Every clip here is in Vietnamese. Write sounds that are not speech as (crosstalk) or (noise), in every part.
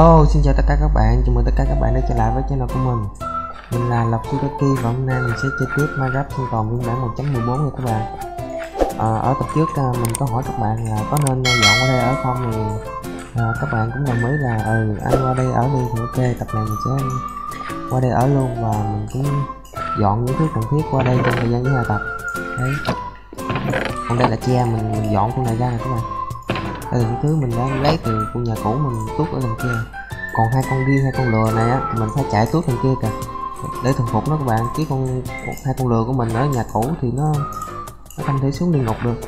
Hello, xin chào tất cả các bạn, chào mừng tất cả các bạn đã trở lại với channel của mình. Mình là Lộc Sutaki và hôm nay mình sẽ chơi tiếp Minecraft sinh tồn phiên bản 1.14 nha các bạn. À, Ở tập trước à, mình có hỏi các bạn là có nên à, dọn qua đây ở không thì à, các bạn cũng đồng ý là ừ anh qua đây ở đi thì ok tập này mình sẽ qua đây ở luôn và mình cũng dọn những thứ cần thiết qua đây trong thời gian thứ hai tập. Đấy. Còn đây là che mình, mình dọn con này ra nè các bạn. Đây là những thứ mình đã lấy từ khu nhà cũ mình tuốt ở đằng kia còn hai con ghi, hai con lừa này á, mình phải chạy tuốt thằng kia kìa. Để thuần phục nó các bạn, chứ con hai con lừa của mình ở nhà cũ thì nó nó không thể xuống địa ngục được.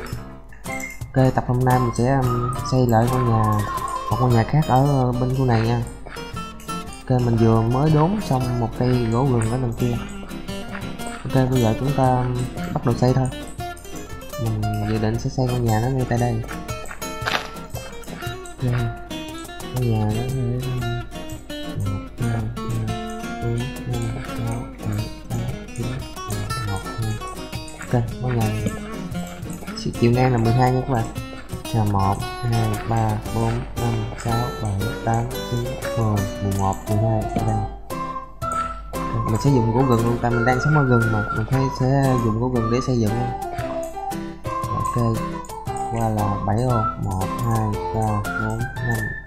Ok, tập hôm nay mình sẽ um, xây lại con nhà, một con nhà khác ở ờ, bên khu này nha. Ok, mình vừa mới đốn xong một cây gỗ gừng ở đằng kia. Ok, bây giờ chúng ta um, bắt đầu xây thôi. Mình dự định sẽ xây con nhà nó ngay tại đây. Ok, con nhà nó ngay ok con này sự chiều ngang là 12 nha các bạn. Là 1 2 3 4 5 6 7 8 9 10 11 12 ở đây mình sẽ dùng gỗ gừng luôn, tại mình đang sống ở gừng mà. Mình thấy sẽ dùng gỗ gừng để xây dựng luôn. Ok, qua là 7 ô. 1 2 3 4 5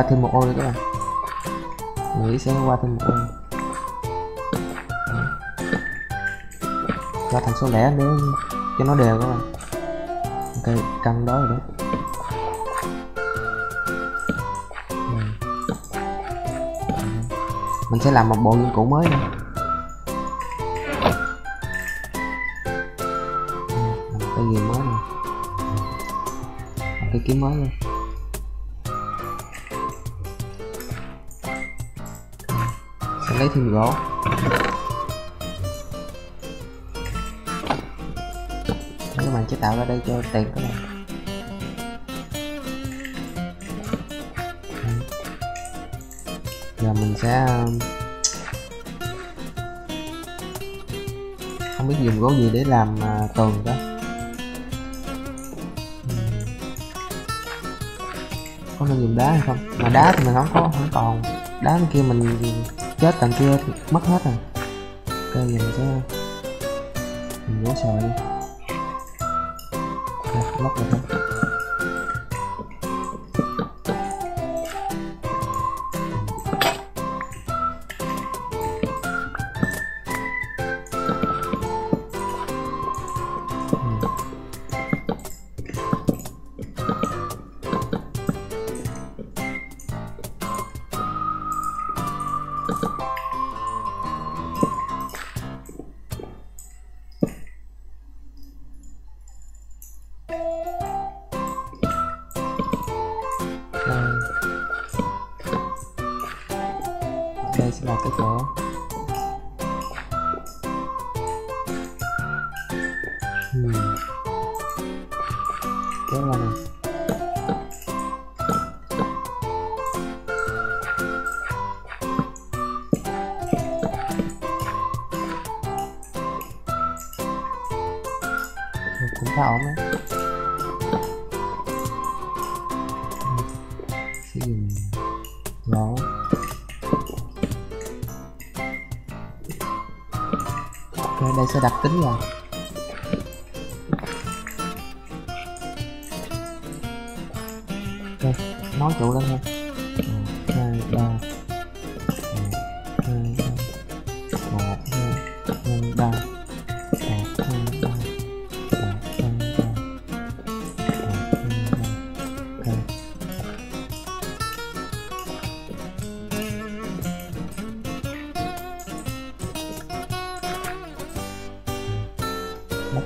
qua thêm một ô nữa các bạn. Nghĩ sẽ qua thêm một ô. Ra thành số lẻ để cho nó đều các bạn. Ok căn đó rồi đó. Mình sẽ làm một bộ dụng cụ mới nữa. Cái gì mới nè cái kiếm mới luôn lấy thêm gỗ các bạn chế tạo ra đây cho tiền các bạn. Giờ mình sẽ um, không biết dùng gỗ gì để làm à, tường đó. Có nên dùng đá hay không? Mà đá thì mình không có, không còn. Đá bên kia mình chết tầng kia mất hết rồi. Ok giờ mình sẽ mình nhớ sợi. Đi ok mất rồi. Đây sẽ đặt tính rồi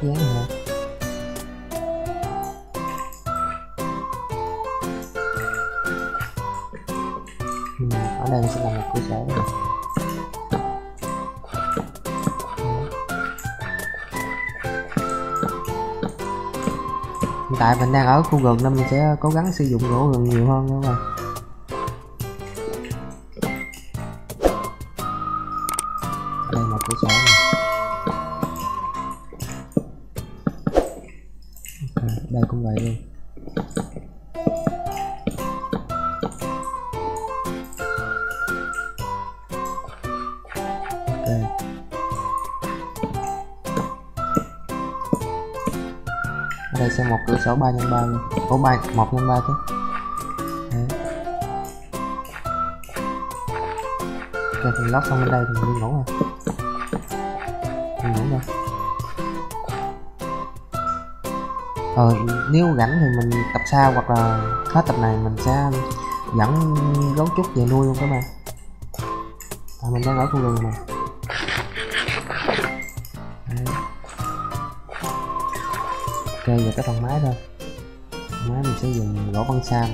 uống hộp ừ, ở đây sẽ là một cơ sở này. Hiện tại mình đang ở khu rừng nên mình sẽ cố gắng sử dụng gỗ rừng nhiều hơn các bạn sẽ ba nhân ba, 3 x 3 luôn. Ủa 3 1 x 3 chứ. Đấy. ok mình lót xong bên đây thì mình đi ngủ rồi mình ngủ rồi ờ nếu rảnh thì mình tập sau hoặc là hết tập này mình sẽ dẫn gấu trúc về nuôi luôn các bạn. À, mình đang ở khu rừng mà. Đấy ok giờ cái phần máy thôi. Phần máy mình sẽ dùng gỗ băng sam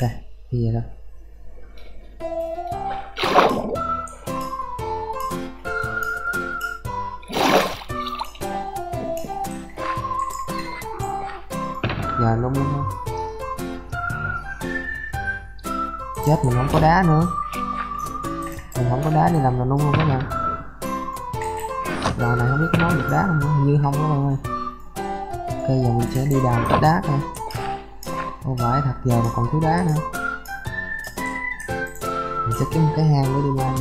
ok bây giờ thôi giờ luôn luôn chết mình không có đá nữa. Mình không có đá đi làm là nung luôn các bạn. Đò này không biết có nấu được đá không nữa. Hình như không các bạn ơi. Ok, giờ mình sẽ đi đào cái đá thôi không phải, thật giờ mà còn thiếu đá nữa. Mình sẽ kiếm một cái hang để đi lên.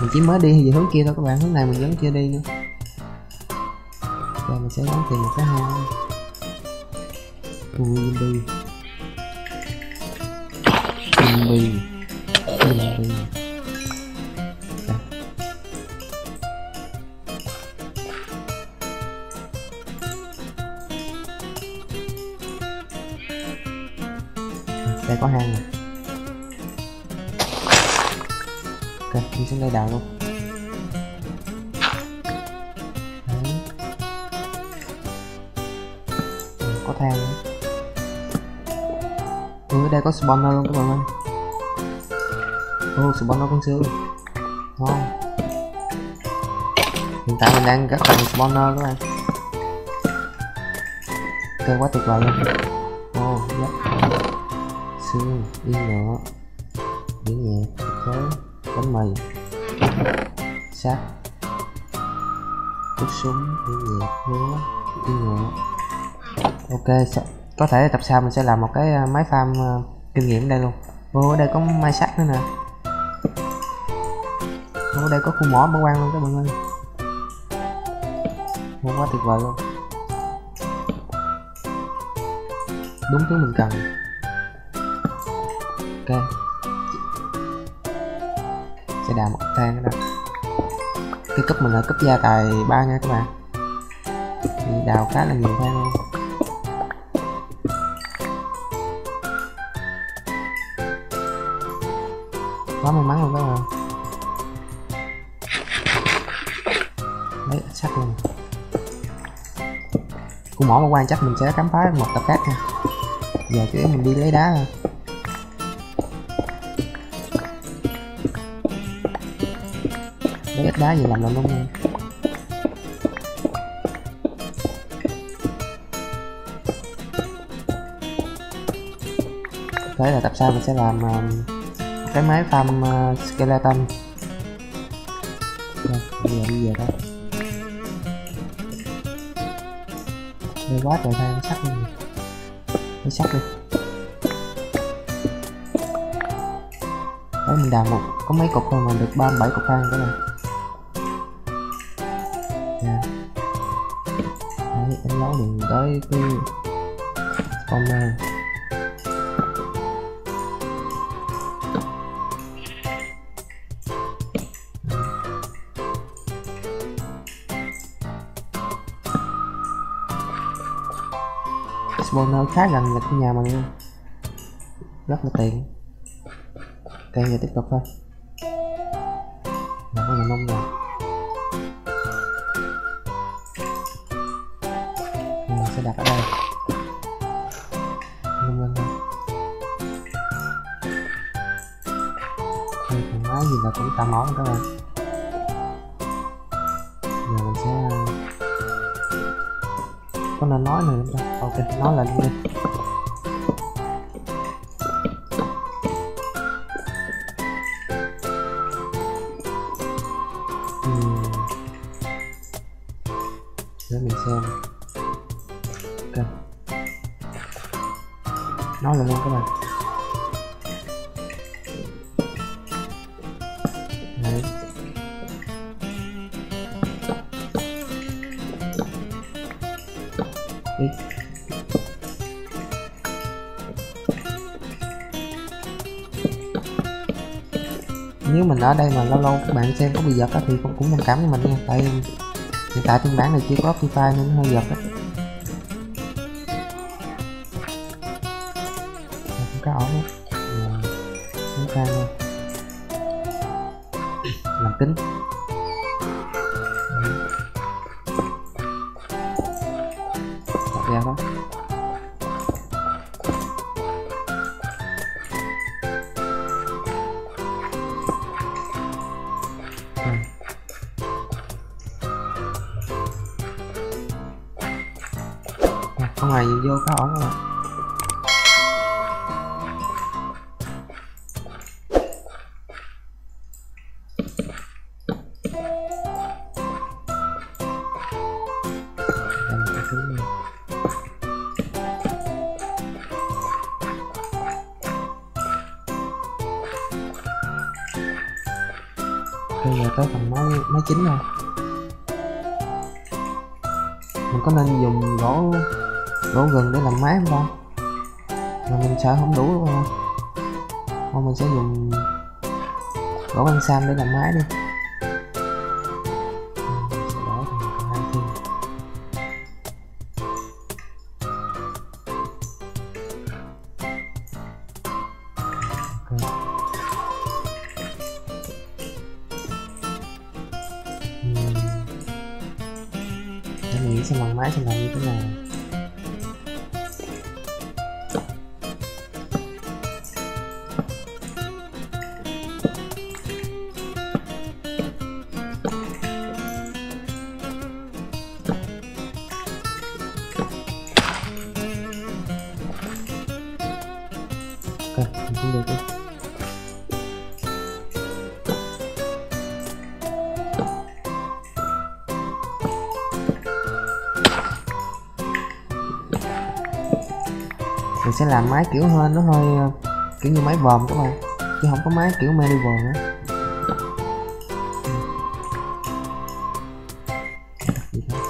Mình chỉ mới đi về hướng kia thôi các bạn, hướng này mình vẫn chưa đi nữa. Rồi mình sẽ gắn tìm một cái hang. Ui, đi. Zombie zombie thang nữa ừ, đây có spawner luôn các bạn ơi. Ừ, spawner con sư? Ngon. Hiện tại mình đang rất cần spawner các bạn. Ok quá tuyệt vời luôn. Ô giáp xương yên ngựa biển nhẹ khối bánh mì. Sắt cút súng biển nhẹ lúa yên ngựa ok có thể tập sau mình sẽ làm một cái ờ, máy farm ờ, kinh nghiệm ở đây luôn. Ô ở đây có mai sắt nữa nè. Ô, ở đây có khu mỏ bỏ quang luôn các bạn ơi Ô, quá tuyệt vời luôn. Đúng thứ mình cần. Ok. Sẽ đào một thang đó cái cấp mình là cấp gia tài ba nha các bạn. Đào khá là nhiều thang luôn. Đấy sắt luôn Cung mỏ mà quan chắc mình sẽ khám phá một tập khác nha. Giờ chủ yếu mình đi lấy đá thôi. Lấy ít đá gì làm làm luôn nha. thế là tập sau mình sẽ làm ờ, cái máy farm uh, skeleton. Quá trời than sắt đi Lấy sắt đi. Đấy, mình đào một có mấy cục thôi mà được 37 cục than cái này Nè dạ. Đấy, đánh dấu đường tới cái spawner này khá gần là cái nhà mình luôn. Rất là tiện. Ok giờ tiếp tục thôi. Là có nhà nông rồi mình sẽ đặt ở đây. Nông lên thôi. Thoải mái gì là cũng tạm ổn các bạn. Giờ mình sẽ có nên nói này không ta? Ok, nói lại đi. Mình ở đây mà lâu lâu các bạn xem có bị giật á thì cũng cũng thông cảm với mình nha. Tại hiện tại phiên bản này chưa có free fire nên nó hơi giật á. Không có ổn á. Ta làm kính. Sợ không đủ đúng không? À. thôi mình sẽ dùng gỗ băng sam để làm máy đi. Thành hai nghĩ xem bằng máy xem làm như thế nào. Sẽ làm máy kiểu hơn nó hơi kiểu như máy vòm các bạn chứ không có máy kiểu medieval nữa Vậy thôi.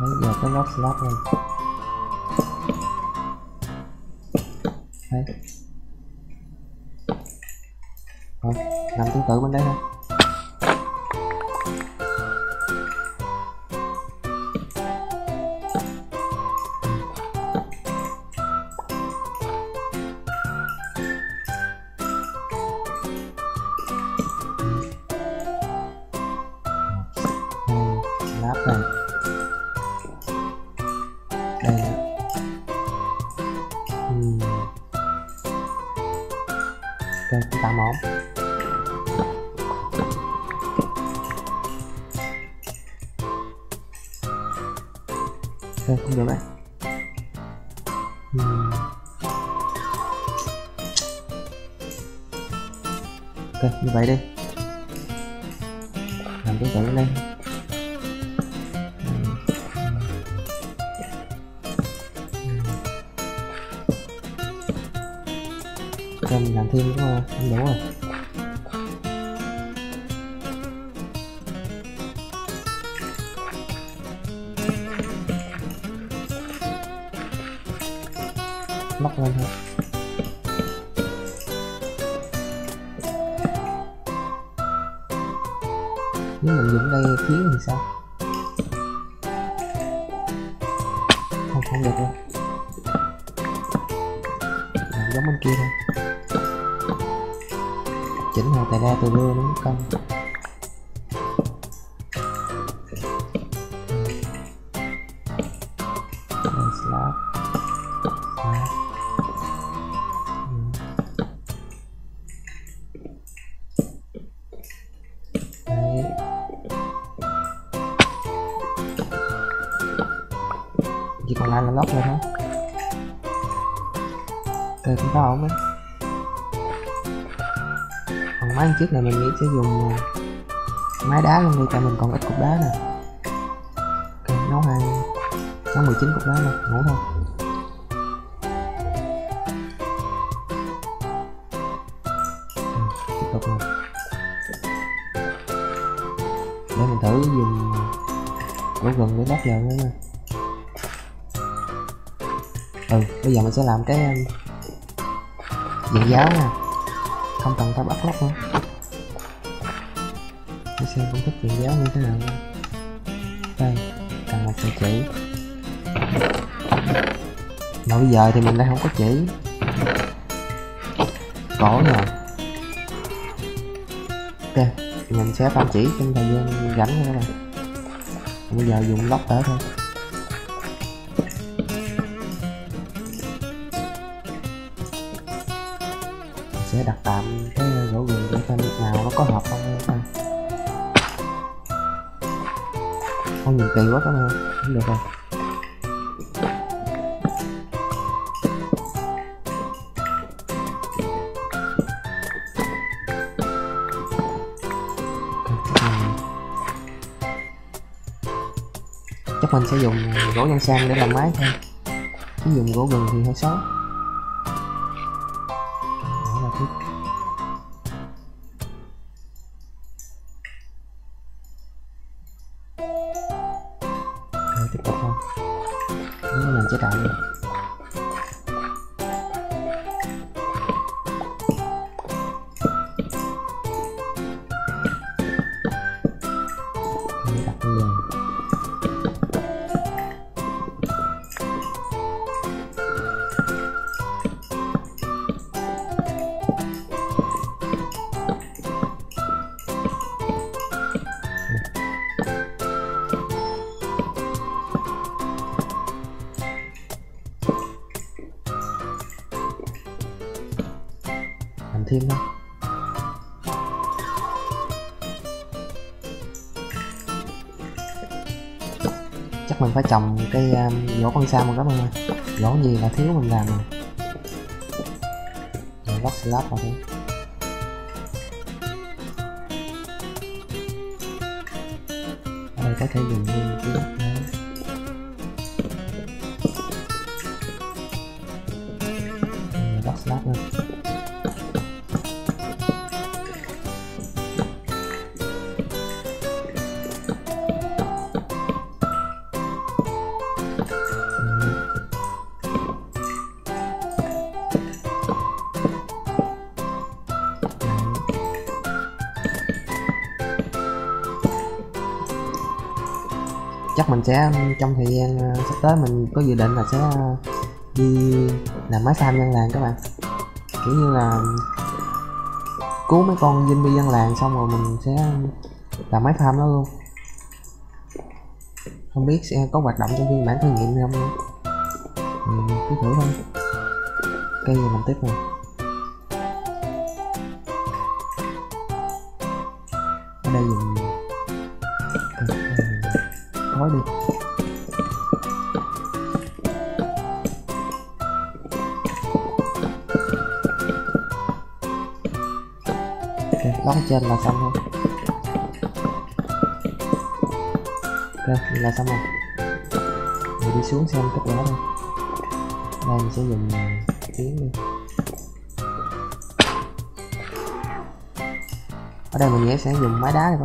Đấy, giờ cái lót slot này. Ok không được đâu làm giống bên kia thôi. Chỉnh hồi tài ra từ rưa nó cong đi mình còn ít cục đá nè. Ok nấu hai nấu 19 cục đá nè ngủ thôi. Ừ, tiếp tục nè để mình thử dùng gỗ gần để đắp vào nữa nè ừ bây giờ mình sẽ làm cái um, dạng giáo nè không cần phải bắt lóc nữa để xem công thức dạng giáo như thế nào đây cần một sợi chỉ mà bây giờ thì mình đang không có chỉ cổ nè. Ok, thì mình sẽ phạm chỉ trong thời gian rảnh thôi này. bây giờ dùng lóc đỡ thôi. Sẽ đặt tạm cái gỗ gừng để xem nào nó có hợp không. Kỳ quá các bạn không được rồi chắc mình sẽ dùng gỗ nhân sang để làm máy thôi. Chứ dùng gỗ gừng thì hơi xấu. Thêm chắc mình phải trồng cây um, gỗ con sa một các bạn ơi. Gỗ gì là thiếu mình làm rồi. Rồi lót slab vào đi ở đây có thể dùng như cái chắc mình sẽ trong thời gian ờ, sắp tới mình có dự định là sẽ ờ, đi làm máy farm dân làng các bạn. Kiểu như là cứu mấy con zombie dân làng xong rồi mình sẽ làm máy farm nó luôn. Không biết sẽ có hoạt động trong phiên bản thử nghiệm hay không nữa. Ừ, cứ thử thôi. Cây gì mình tiếp này trên là xong thôi ok là xong rồi. Mình đi xuống xem tất cả thôi. Đây, mình sẽ dùng à, tiếng đi. Ở đây mình sẽ dùng máy đá này các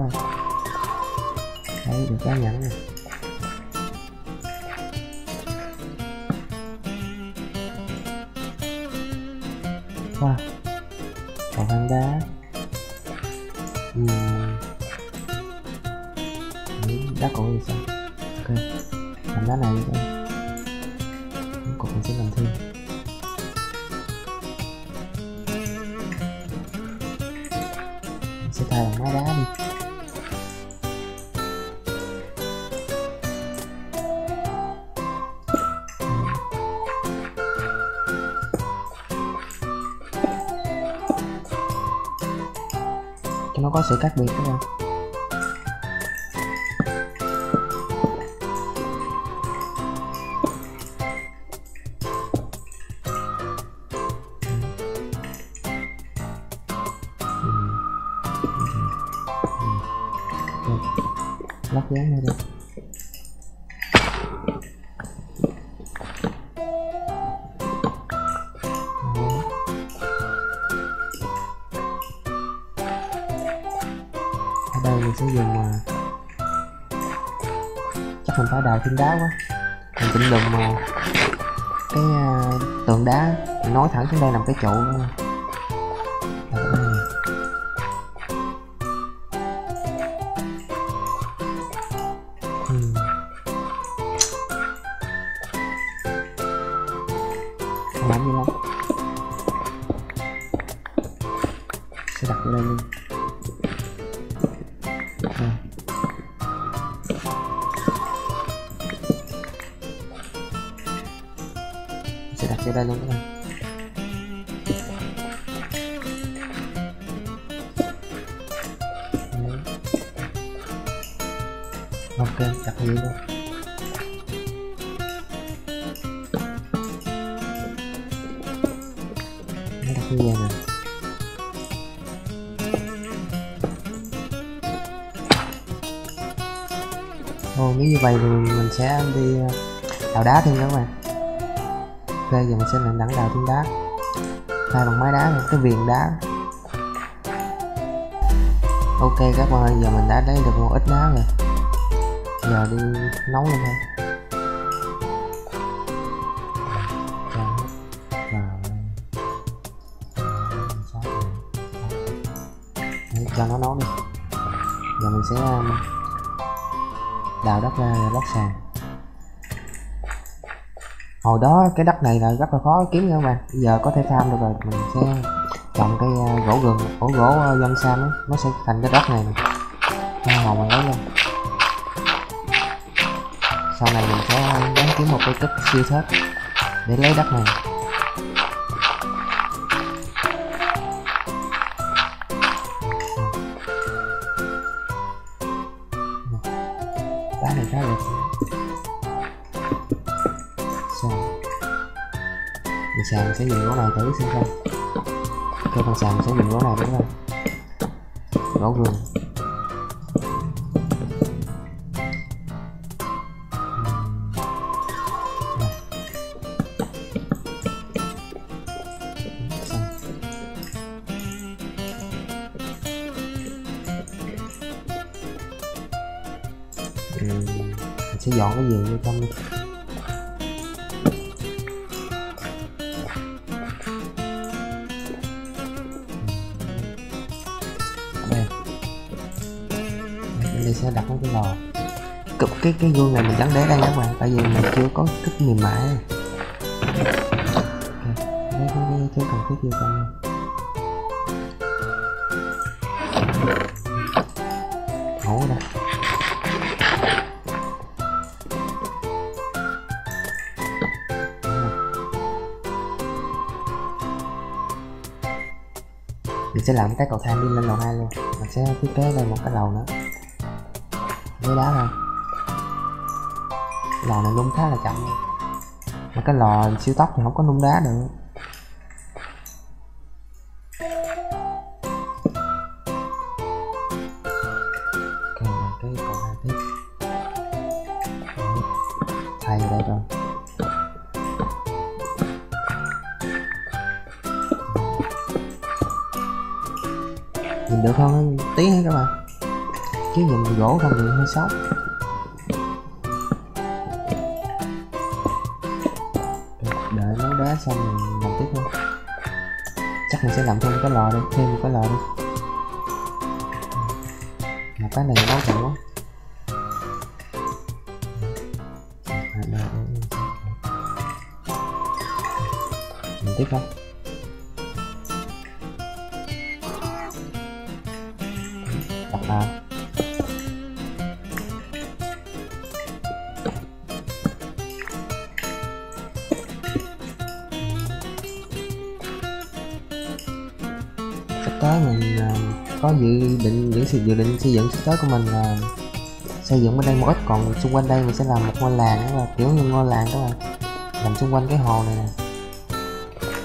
bạn được cái nhẫn này. Wow. Còn hang đá ừ. đá cổ thì sao? Ok. Làm đá này đi. Em cục mình sẽ làm thêm. Mình sẽ thay bằng máy đá đi. Có sự khác biệt các bạn lắp dán nữa đây thiên đá quá. Mình chỉnh lùm mà ờ, cái ờ, uh, tường đá. Mình thẳng xuống đây làm cái trụ. Vậy thì mình sẽ đi đào đá thêm nữa các bạn Ok, giờ mình sẽ làm đẳng đào thêm đá thay bằng máy đá một cái viền đá Ok các bạn ơi, giờ mình đã lấy được một ít đá rồi Giờ đi nấu lên thôi Cho nó nấu đi giờ mình sẽ đào đất ờ, ra lót sàn. Hồi đó cái đất này là rất là khó kiếm nha các bạn. Bây giờ có thể farm được rồi, mình sẽ trồng cây ờ, gỗ gừng gỗ gỗ ờ, dân sam ấy nó sẽ thành cái đất này nè. Hoa hồng mình lấy lên sau này mình sẽ gắn kiếm một cái kích siêu thớt để lấy đất này. Sẽ dùng gỗ này thử xem sao cái phần sàn sẽ dùng gỗ này đúng không gỗ gương bên sẽ đặt một cái lò. Cực cái, cái gương này mình vẫn để đây các bạn tại vì mình chưa có thích mềm mại. Okay. lấy cái, cái thứ cần thiết vô trong hổ đây. Mình sẽ làm cái cầu thang đi lên lầu 2 luôn. Mình sẽ thiết kế lên một cái lầu nữa cái đá thôi lò này nung khá là chậm. Mà cái lò siêu tốc thì không có nung đá được. 36 Để nấu đá xong mình làm tiếp thôi. Chắc mình sẽ làm thêm cái lò đi, thêm một cái lò đi. Mà cái này nấu chậm quá. Mình tiếp không? Sự dự định xây dựng sắp tới của mình là xây dựng bên đây một ít còn xung quanh đây mình sẽ làm một ngôi làng và kiểu như ngôi làng đó là làm xung quanh cái hồ này nè.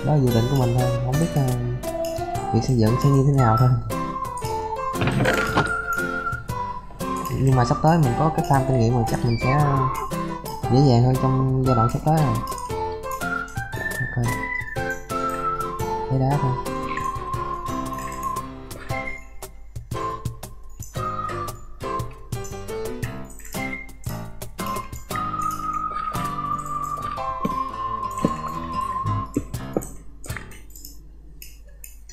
Đó là dự định của mình thôi không biết uh, việc xây dựng sẽ như thế nào thôi. Nhưng mà sắp tới mình có cái farm kinh nghiệm rồi chắc mình sẽ ờ, dễ dàng hơn trong giai đoạn sắp tới rồi. Ok. Lấy đá thôi.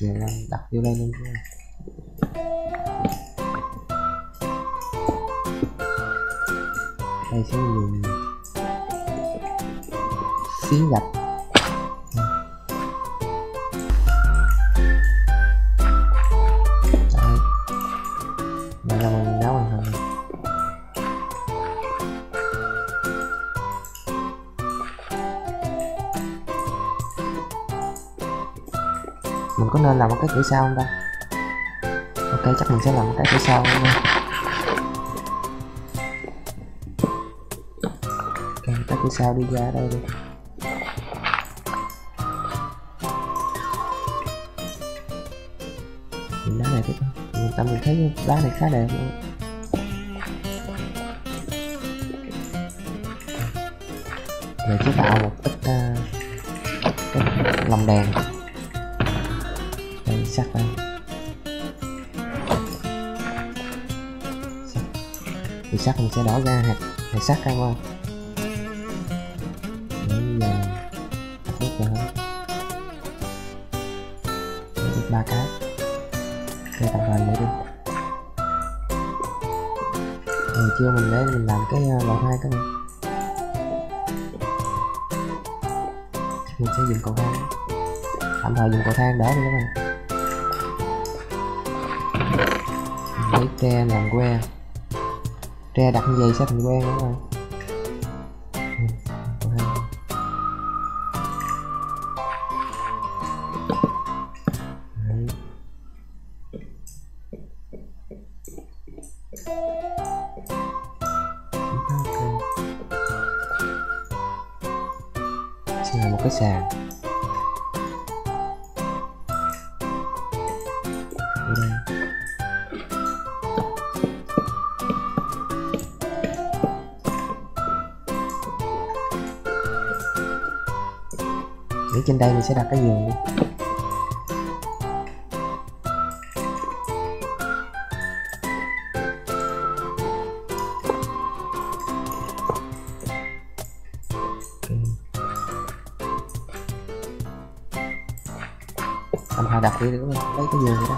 Vậy là đặt vô đây luôn. Chứ đây sẽ dùng xí gạch. Cái cửa sau không ta? Ok chắc mình sẽ làm một cái cửa sau nha ok cái cửa sau đi ra đây đi. Mình đá này tiếp thôi mình tâm mình thấy đá này khá đẹp. Luôn mình chế tạo một ít uh, cái lồng đèn. Thì sắt mình sẽ đổ ra hạt hạt sắt ra qua để giờ đặt nước vào hết để được ba cái. Cây tạm thời để đi. Rồi chưa mình để mình làm cái uh, lò hai cái này. Mình sẽ dùng cầu thang. Tạm thời dùng cầu thang đỡ đi các bạn. Lấy tre làm que tre đặt như vậy sẽ thành quen đúng không? Sẽ đặt cái giường đi Xong hai đặt đi đúng không? Lấy cái giường vậy đó?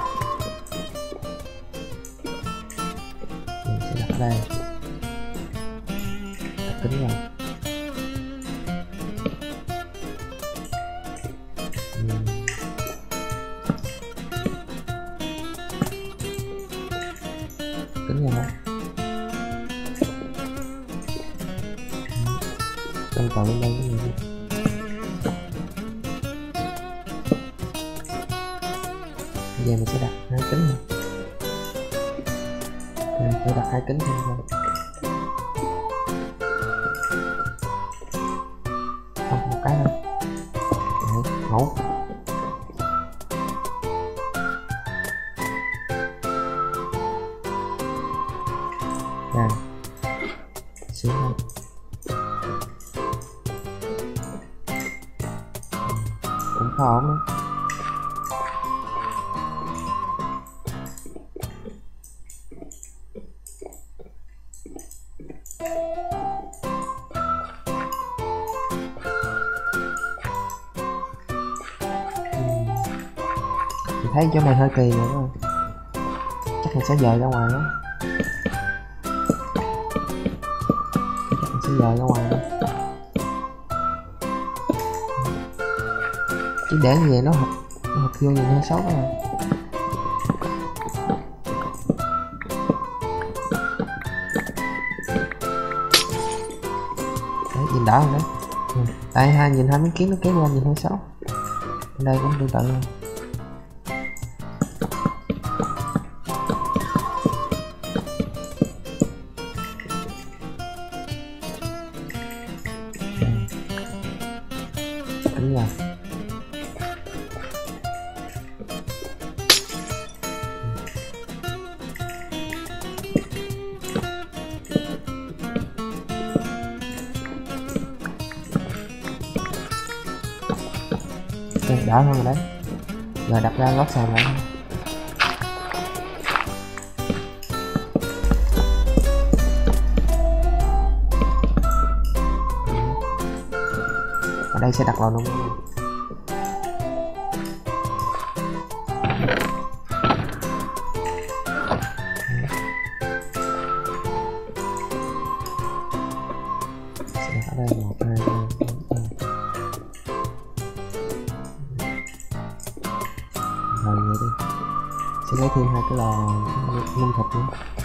Mình sẽ đặt ở đây. Thấy chỗ này hơi kỳ nữa chắc mình sẽ dời ra ngoài đó. Chắc mình sẽ dời ra ngoài đó. Chứ để như vậy nó hợp nó hợp vô nhìn hơi xấu rồi à. đấy, nhìn đã rồi đấy ừ. tại hai, nhìn hai miếng kiến nó kéo qua nhìn hơi xấu. Đây cũng tương tự luôn giờ đặt ra lót sàn lại ở đây sẽ đặt lò luôn. Nung thịt nữa cắt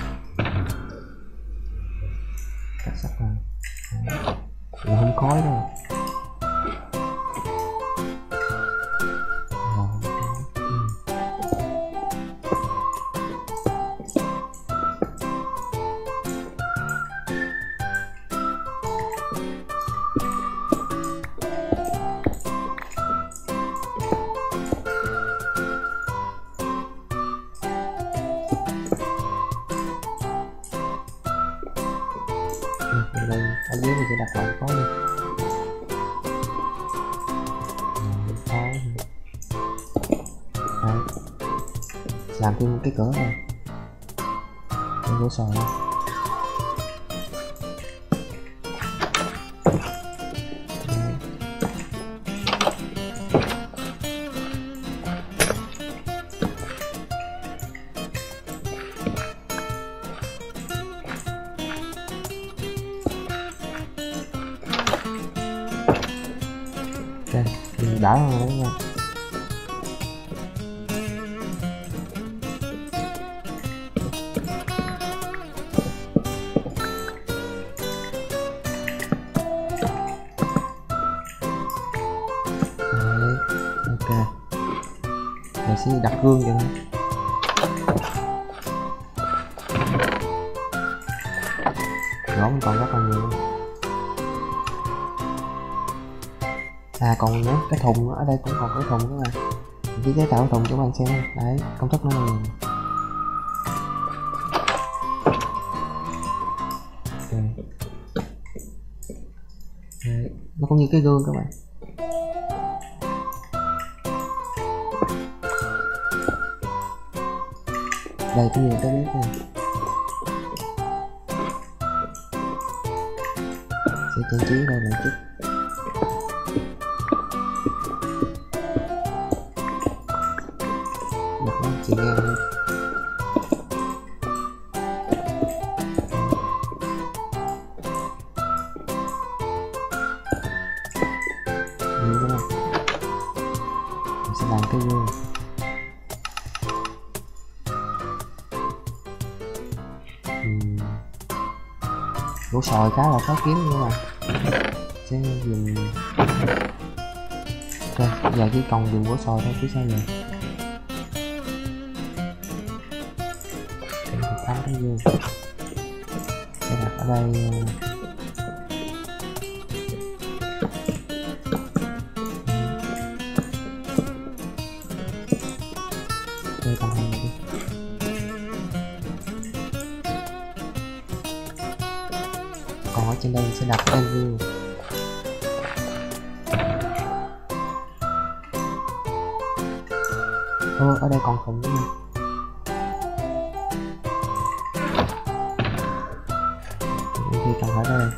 làm thêm cái cửa này. Cái gỗ sồi chỉ cho các bạn xem. Đấy công thức nó này. Đấy, nó cũng như cái gương các bạn. Đây cũng như cái bếp này. Sẽ trang trí đây một chút. Gỗ sồi khá là khó kiếm nhưng mà sẽ dùng ok, giờ chỉ còn dùng của sồi thôi chứ sao giờ Để mình tắm cái dương sẽ đặt ở đây thôi, ở đây còn thùng nữa nè thì trồng hết đây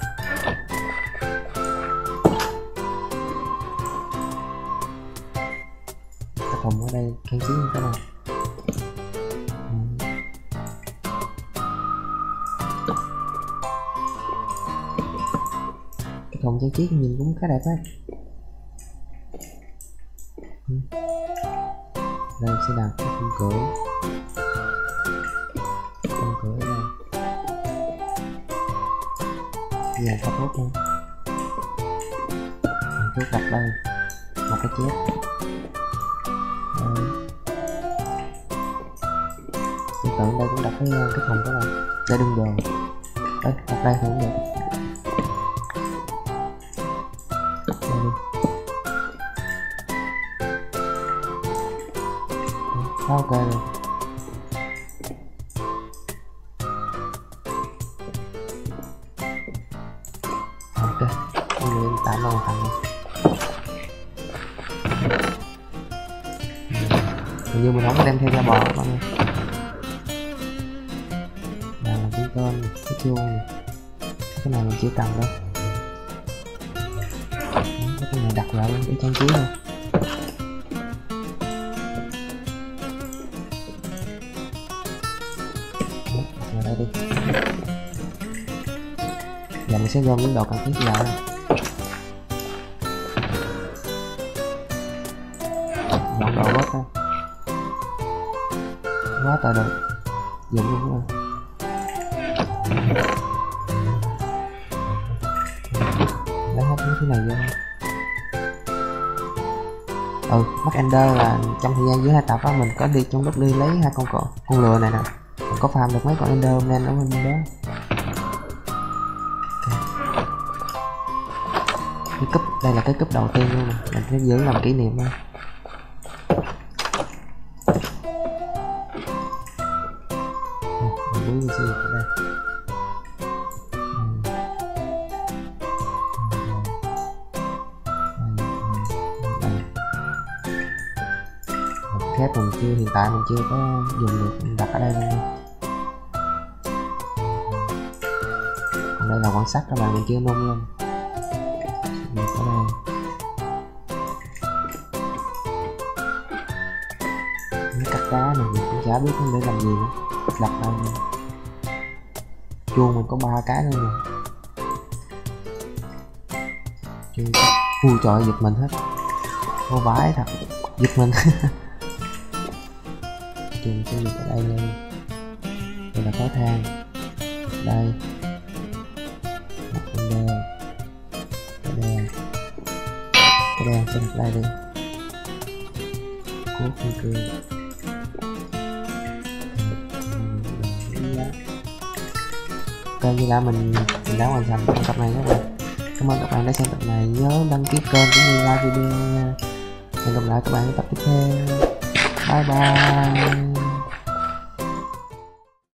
cái thùng ở đây trang trí như thế nào? thùng trang trí nhìn cũng khá đẹp đấy. Mình tám hoàn thành hình như mình không có đem theo da bò các bạn ơi. Là cái tên cái chuông cái này mình chưa cần đâu. Cái này đặt vào cái trang trí thôi. Đó, đây đi. Giờ mình sẽ gom những đồ cần thiết vào trong thời gian giữa hai tập á, mình có đi trong lúc đi lấy hai con cọ con lừa này nè. Mình có farm được mấy con ender nên ở bên đó. Cái cúp, đây là cái cúp đầu tiên luôn nè. Mình sẽ giữ làm kỷ niệm thôi thép mình chưa hiện tại mình chưa có dùng được, mình đặt ở đây luôn còn đây là quan sát các bạn, mình chưa nung lên mình có đây mấy cắt đá này mình cũng chả biết nó để làm gì nữa. Đặt đây luôn. Chuông mình có ba cái luôn nè chuông ui, trời giật mình hết. Vô vãi thật. Giật mình. (laughs) trình xây dựng ở đây lên đây là có thang. Đây. Một đèn đeo cái đeo cái đeo sẽ đây đi. Cố kim cương ok như là mình mình đã hoàn thành tập này các bạn cảm ơn các bạn đã xem tập này. Nhớ đăng ký kênh cũng như like video nha. Hẹn gặp lại các bạn ở tập tiếp theo. Bye bye.